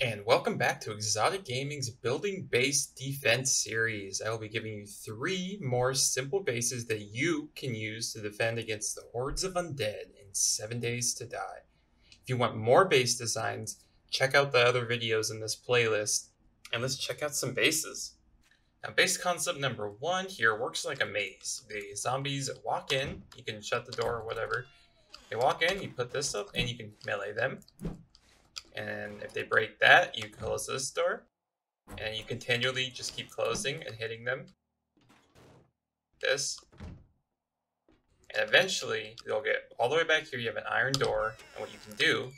And welcome back to ExotiK Gaming's Building Base Defense series. I will be giving you three more simple bases that you can use to defend against the hordes of undead in 7 Days to Die. If you want more base designs, check out the other videos in this playlist, and let's check out some bases. Now, base concept number one here works like a maze. The zombies walk in, you can shut the door or whatever. They walk in, you put this up, and you can melee them. And if they break that, you close this door. And you continually just keep closing and hitting them. This. And eventually, they'll get all the way back here. You have an iron door. And what you can do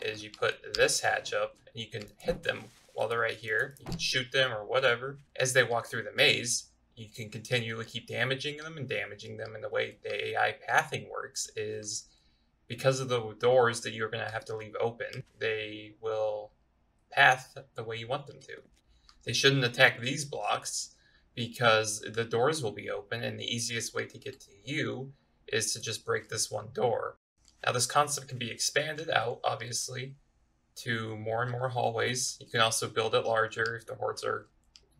is you put this hatch up and you can hit them while they're right here. You can shoot them or whatever. As they walk through the maze, you can continually keep damaging them and damaging them. And the way the AI pathing works is because of the doors that you're going to have to leave open, they will path the way you want them to. They shouldn't attack these blocks because the doors will be open, and the easiest way to get to you is to just break this one door. Now, this concept can be expanded out, obviously, to more and more hallways. You can also build it larger if the hordes are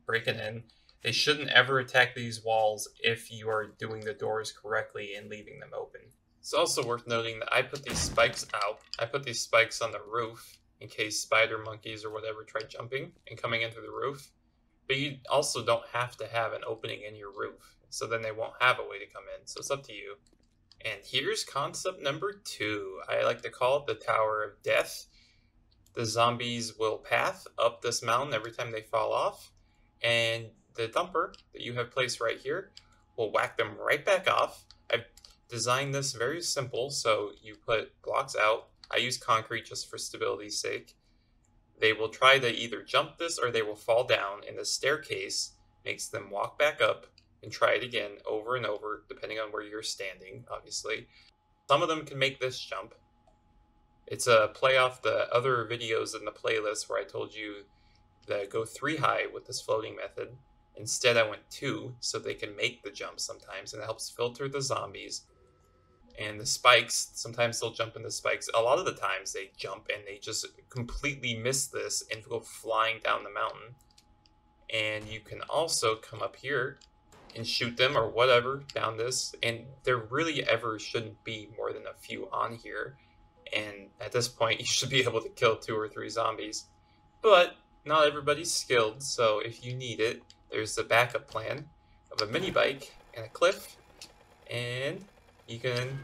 breaking in. They shouldn't ever attack these walls if you are doing the doors correctly and leaving them open. It's also worth noting that I put these spikes out. I put these spikes on the roof in case spider monkeys or whatever try jumping and coming into the roof. But you also don't have to have an opening in your roof, so then they won't have a way to come in. So it's up to you. And here's concept number two. I like to call it the Tower of Death. The zombies will path up this mountain every time they fall off, and the thumper that you have placed right here will whack them right back off designed this very simple. So you put blocks out. I use concrete just for stability's sake. They will try to either jump this or they will fall down, and the staircase makes them walk back up and try it again over and over, depending on where you're standing, obviously. Some of them can make this jump. It's a play off the other videos in the playlist where I told you that go three high with this floating method. Instead, I went two, so they can make the jump sometimes, and it helps filter the zombies and the spikes sometimes they'll jump in the spikes. A lot of the times they jump and they just completely miss this and go flying down the mountain. And you can also come up here and shoot them or whatever down this. And there really ever shouldn't be more than a few on here. And at this point you should be able to kill two or three zombies. But not everybody's skilled so if you need it there's the backup plan of a mini bike and a cliff. And you can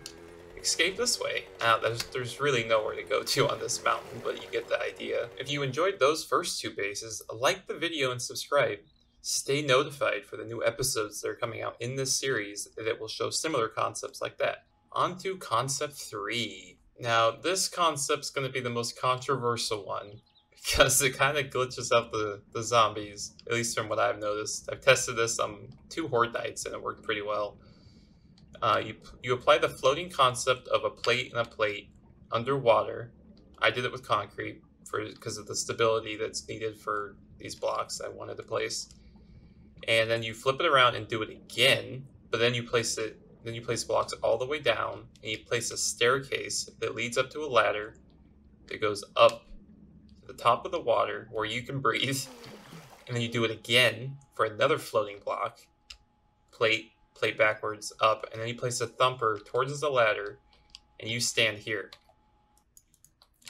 escape this way. Now, there's, there's really nowhere to go to on this mountain, but you get the idea. If you enjoyed those first two bases, like the video and subscribe. Stay notified for the new episodes that are coming out in this series that will show similar concepts like that. On to concept 3. Now, this concept's going to be the most controversial one because it kind of glitches out the, the zombies, at least from what I've noticed. I've tested this on two Horde and it worked pretty well. Uh, you, you apply the floating concept of a plate and a plate underwater. I did it with concrete for because of the stability that's needed for these blocks I wanted to place. And then you flip it around and do it again, but then you place it then you place blocks all the way down and you place a staircase that leads up to a ladder that goes up to the top of the water where you can breathe. And then you do it again for another floating block, plate, plate backwards up, and then you place a thumper towards the ladder, and you stand here.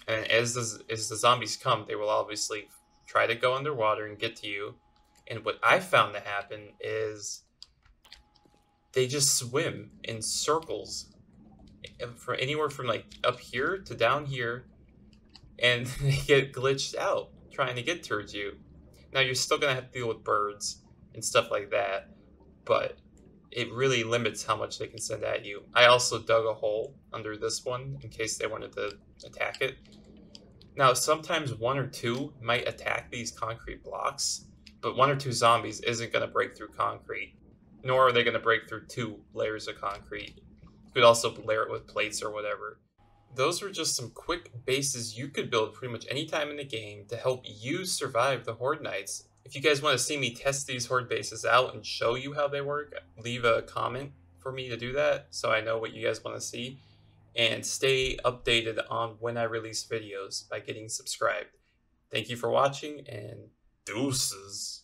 And as the, as the zombies come, they will obviously try to go underwater and get to you. And what I found to happen is they just swim in circles eh, from anywhere from like up here to down here, and they get glitched out trying to get towards you. Now you're still gonna have to deal with birds and stuff like that, but it really limits how much they can send at you. I also dug a hole under this one in case they wanted to attack it. Now, sometimes one or two might attack these concrete blocks, but one or two zombies isn't going to break through concrete, nor are they going to break through two layers of concrete. You could also layer it with plates or whatever. Those were just some quick bases you could build pretty much any time in the game to help you survive the Horde Nights if you guys want to see me test these horde bases out and show you how they work, leave a comment for me to do that so I know what you guys want to see. and stay updated on when I release videos by getting subscribed. Thank you for watching and deuces.